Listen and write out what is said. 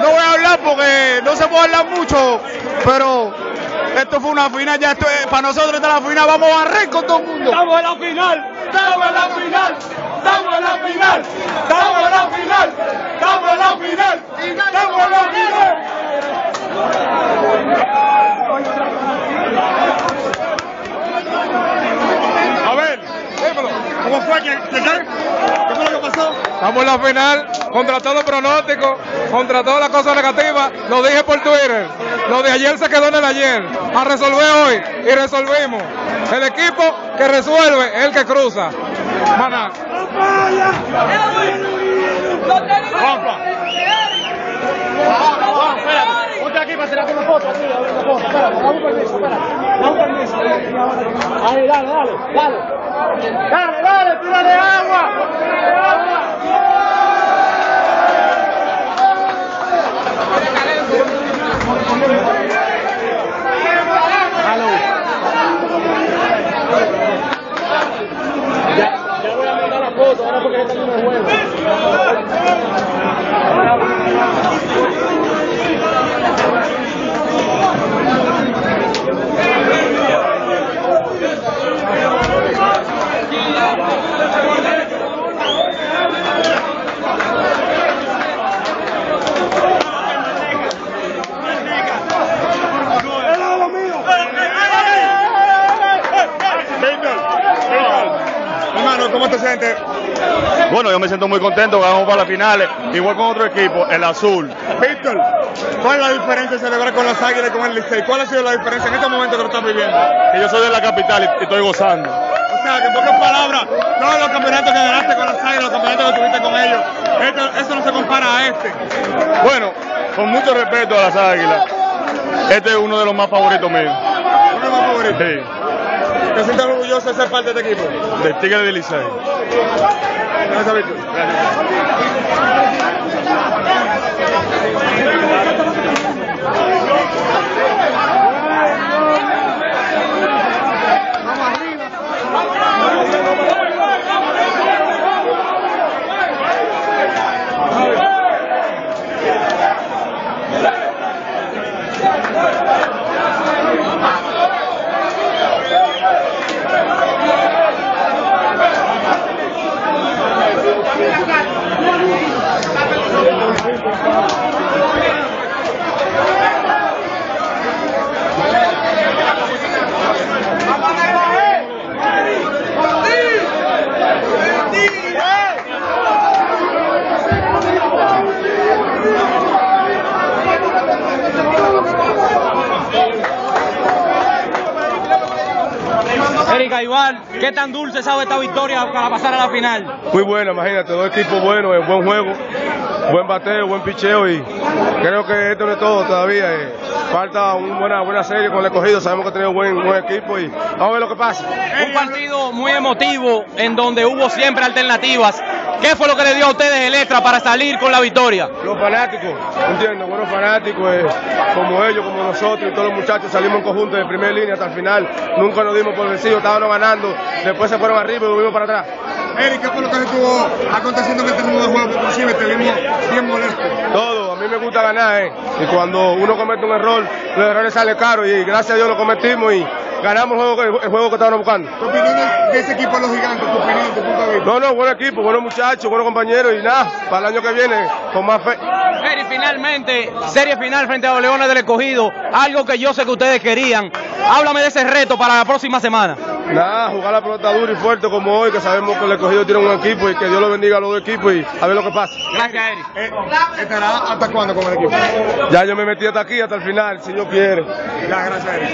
No voy a hablar porque no se puede hablar mucho, pero esto fue una final, ya esto es, para nosotros esta es la final, vamos a barrer con todo el mundo. Estamos en la final, estamos en la final, estamos en la final, estamos en la final, estamos en la final, estamos en la final. A ver, ¿cómo fue que, que qué? ¿Qué fue lo que pasó? Estamos en la final, contra todos los pronósticos, contra todas las cosas negativas. Lo dije por Twitter. Lo de ayer se quedó en el ayer. A resolver hoy y resolvimos. El equipo que resuelve es el que cruza. Maná. Ponte aquí para hacer una foto. Aquí, una foto. Espérate, dame un permiso, espérate. Dame un permiso. Ahí, dale, dale, dale. Dale, dale, tírale agua. Agua. Ya, ya voy a foto, ahora porque está en el. Hermano, ¿cómo te sientes? Bueno, yo me siento muy contento, vamos para las finales, igual con otro equipo, el azul. Víctor, ¿cuál es la diferencia de celebrar con las águilas y con el Licey? ¿Cuál ha sido la diferencia en este momento que lo estás viviendo? Que yo soy de la capital y, estoy gozando. O sea, que en pocas palabras, todos los campeonatos que ganaste con las águilas, los campeonatos que tuviste con ellos, esto- eso no se compara a este. Bueno, con mucho respeto a las águilas, este es uno de los más favoritos míos. Uno de los favoritos. Sí, ¿Te sientes orgulloso de ser parte de este equipo? del Tigre de Licey. Gracias, Víctor. Erika, igual, ¿qué tan dulce sabe esta victoria para pasar a la final? Muy bueno, imagínate, dos equipos buenos, eh, buen juego, buen bateo, buen picheo y creo que esto no es todo todavía. eh. Falta una buena, buena serie con el escogido, sabemos que tenemos buen, buen equipo y vamos a ver lo que pasa. Un partido muy emotivo en donde hubo siempre alternativas. ¿Qué fue lo que le dio a ustedes el extra para salir con la victoria? Los fanáticos, entiendo, buenos fanáticos, eh, como ellos, como nosotros y todos los muchachos salimos en conjunto de primera línea hasta el final. Nunca nos dimos por vencidos, estábamos ganando, después se fueron arriba y volvimos para atrás. Eric, ¿qué fue lo que estuvo aconteciendo en este modo de juego? Inclusive te vimos bien molesto. Todo, a mí me gusta ganar, eh. Y cuando uno comete un error, los errores salen caros y gracias a Dios lo cometimos y ganamos el juego, que- el juego que estábamos buscando. ¿Tu opinión de- ese equipo de los gigantes? ¿Tu opinión, tu punto de vista? No, no, buen equipo, buenos muchachos, buenos compañeros y nada, para el año que viene, con más fe. Eri, finalmente, serie final frente a los Leones del Escogido, algo que yo sé que ustedes querían. Háblame de ese reto para la próxima semana. Nada, jugar la pelota dura y fuerte como hoy, que sabemos que el escogido tiene un equipo y que Dios lo bendiga a los dos equipos y a ver lo que pasa. Gracias, Eri. Eh, ¿Estará hasta cuándo con el equipo? Ya yo me metí hasta aquí, hasta el final, si Dios quiere. Ya, gracias, Eric.